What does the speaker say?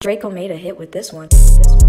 Draco made a hit with this one. This one.